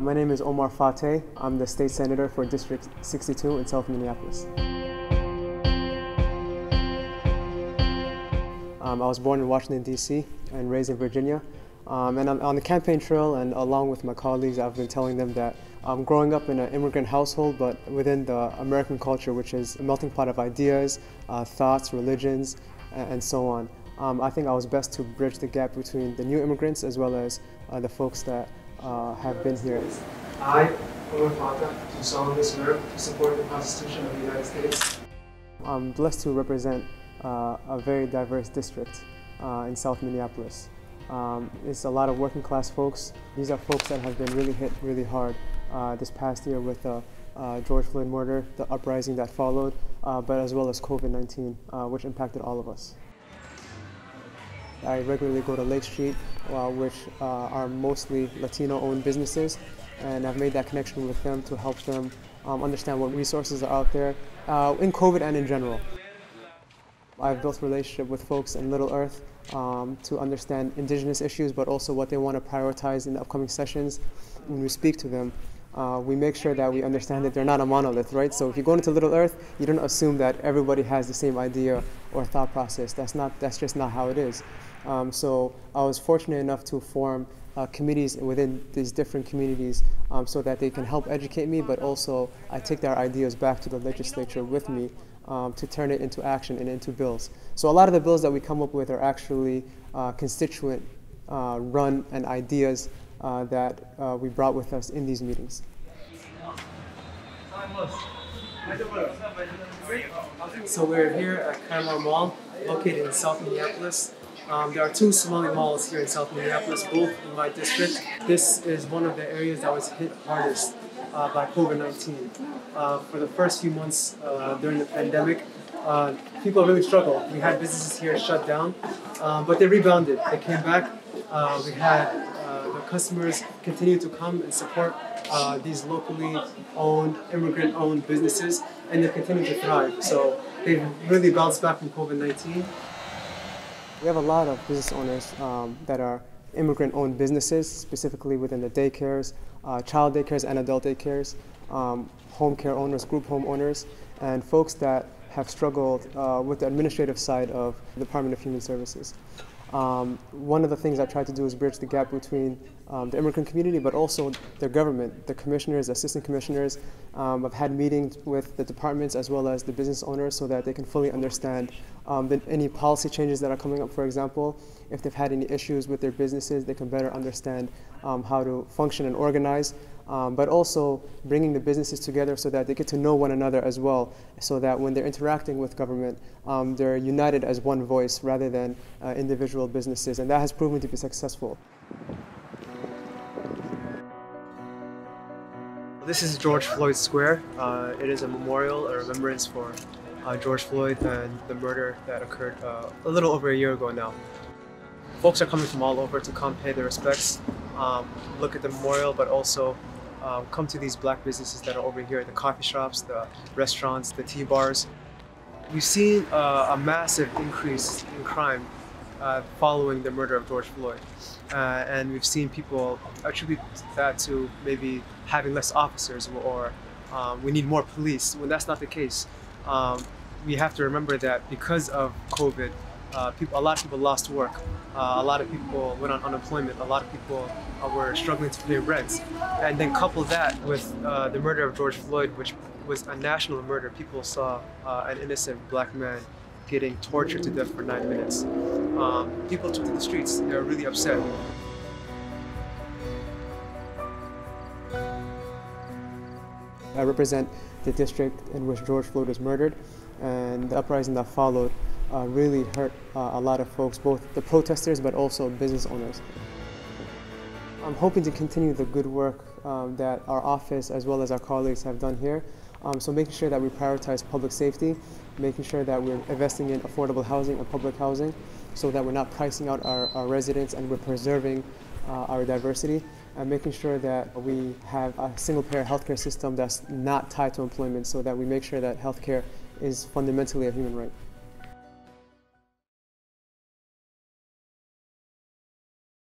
My name is Omar Fateh. I'm the state senator for District 62 in South Minneapolis. Um, I was born in Washington, D.C. and raised in Virginia. Um, and on, on, the campaign trail and along with my colleagues, I've been telling them that I'm growing up in an immigrant household, but within the American culture, which is a melting pot of ideas, uh, thoughts, religions, and, so on. Um, I think I was best to bridge the gap between the new immigrants as well as uh, the folks that uh, have been here. I, Omar Fateh, do solemnly swear to support the Constitution of the United States. I'm blessed to represent uh, a very diverse district uh, in South Minneapolis. Um, it's a lot of working class folks. These are folks that have been really hit really hard uh, this past year with the uh, George Floyd murder, the uprising that followed, uh, but as well as COVID-19, uh, which impacted all of us. I regularly go to Lake Street, which are mostly Latino-owned businesses, and I've made that connection with them to help them um, understand what resources are out there in COVID and in general. I've built a relationship with folks in Little Earth um, to understand indigenous issues, but also what they want to prioritize in the upcoming sessions. When we speak to them, uh, we make sure that we understand that they're not a monolith, right? So if you go into Little Earth, you don't assume that everybody has the same idea or thought process. That's not. That's just not how it is. Um, so I was fortunate enough to form uh, committees within these different communities um, so that they can help educate me, but also I take their ideas back to the legislature with me um, to turn it into action and into bills. So a lot of the bills that we come up with are actually uh, constituent uh, run and ideas uh, that uh, we brought with us in these meetings. So we're here at Karmel Mall, located in South Minneapolis. Um, there are two Somali malls here in South Minneapolis, both in my district. This is one of the areas that was hit hardest uh, by COVID-19. Uh, for the first few months uh, during the pandemic, uh, people really struggled. We had businesses here shut down, uh, but they rebounded. They came back. Uh, we had the customers continue to come and support these locally owned, immigrant-owned businesses, and they continue to thrive. So they've really bounced back from COVID-19. We have a lot of business owners um, that are immigrant-owned businesses, specifically within the daycares, uh, child daycares and adult daycares, um, home care owners, group home owners, and folks that have struggled uh, with the administrative side of the Department of Human Services. Um, one of the things I try to do is bridge the gap between um, the immigrant community, but also the government, the commissioners, assistant commissioners. Um, I've had meetings with the departments as well as the business owners so that they can fully understand um, the, any policy changes that are coming up, for example. If they've had any issues with their businesses, they can better understand um, how to function and organize. Um, but also bringing the businesses together so that they get to know one another as well, so that when they're interacting with government, um, they're united as one voice rather than uh, individual businesses, and that has proven to be successful. This is George Floyd Square. Uh, it is a memorial, a remembrance for uh, George Floyd and the murder that occurred uh, a little over a year ago now. Folks are coming from all over to come pay their respects, um, look at the memorial, but also um, come to these black businesses that are over here, the coffee shops, the restaurants, the tea bars. We've seen uh, a massive increase in crime uh, following the murder of George Floyd. Uh, and we've seen people attribute that to maybe having less officers or um, we need more police when that's not the case. Um, we have to remember that because of COVID, uh, people, a lot of people lost work. Uh, a lot of people went on unemployment. A lot of people uh, were struggling to pay rent. And then couple that with uh, the murder of George Floyd, which was a national murder. People saw uh, an innocent black man getting tortured to death for nine minutes. Um, people took to the streets. They were really upset. I represent the district in which George Floyd was murdered, and the uprising that followed uh, really hurt uh, a lot of folks, both the protesters but also business owners. I'm hoping to continue the good work um, that our office as well as our colleagues have done here. Um, so making sure that we prioritize public safety, making sure that we're investing in affordable housing and public housing so that we're not pricing out our, our residents and we're preserving uh, our diversity and making sure that we have a single payer healthcare system that's not tied to employment so that we make sure that healthcare is fundamentally a human right.